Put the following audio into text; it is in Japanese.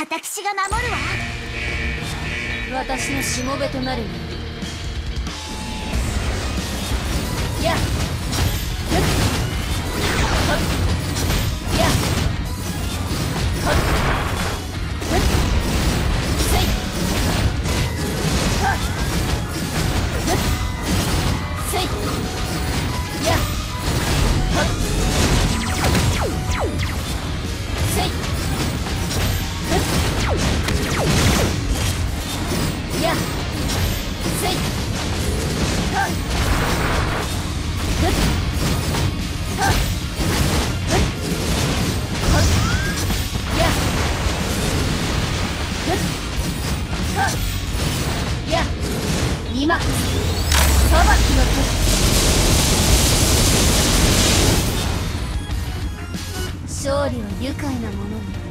私が守るわ。私のしもべとなるや。っ今裁きの勝利は愉快なものに